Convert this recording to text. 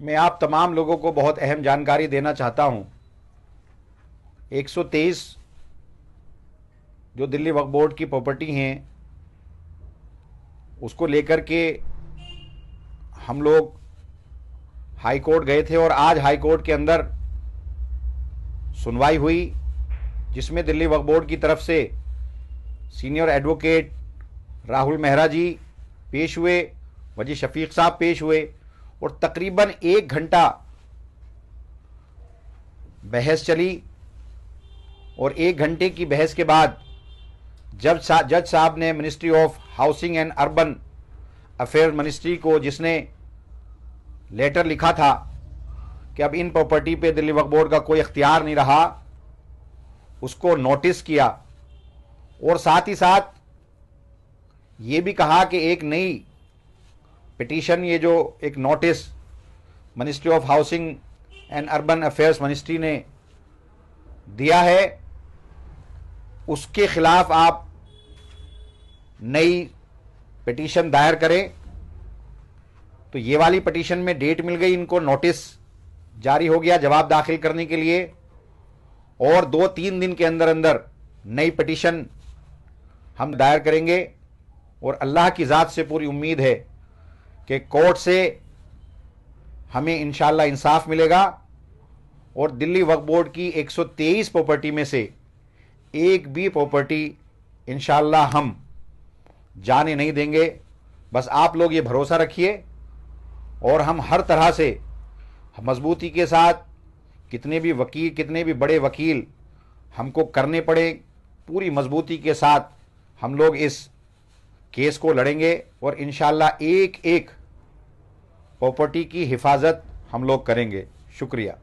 मैं आप तमाम लोगों को बहुत अहम जानकारी देना चाहता हूँ। 123 जो दिल्ली वक्फ बोर्ड की प्रॉपर्टी हैं, उसको लेकर के हम लोग हाई कोर्ट गए थे और आज हाई कोर्ट के अंदर सुनवाई हुई, जिसमें दिल्ली वक्फ बोर्ड की तरफ़ से सीनियर एडवोकेट राहुल मेहरा जी पेश हुए वजी शफीक साहब पेश हुए और तकरीबन एक घंटा बहस चली और एक घंटे की बहस के बाद जब सा, जज साहब ने ministry of housing and urban affair ministry को जिसने लेटर लिखा था कि अब इन प्रॉपर्टी पे दिल्ली वक्फ बोर्ड का कोई अख्तियार नहीं रहा उसको नोटिस किया और साथ ही साथ ये भी कहा कि एक नई पिटीशन ये जो एक notice ministry of housing and urban affairs ministry ने दिया है, उसके खिलाफ आप नई पिटीशन दायर करें। तो ये वाली पिटीशन में डेट मिल गई इनको नोटिस जारी हो गया जवाब दाखिल करने के लिए। और दो तीन दिन के अंदर अंदर नई पिटीशन हम दायर करेंगे। और अल्लाह की ज़ात से पूरी उम्मीद है कि कोर्ट से हमें इंशाल्लाह इंसाफ मिलेगा और दिल्ली वक्फ बोर्ड की 123 प्रॉपर्टी में से एक भी प्रॉपर्टी इंशाल्लाह हम जाने नहीं देंगे। बस आप लोग ये भरोसा रखिए और हम हर तरह से मजबूती के साथ कितने भी वकील, कितने भी बड़े वकील हमको करने पड़े, पूरी मजबूती के साथ हम लोग इस केस को लड़ेंगे और इन एक एक प्रॉपर्टी की हिफाजत हम लोग करेंगे। शुक्रिया।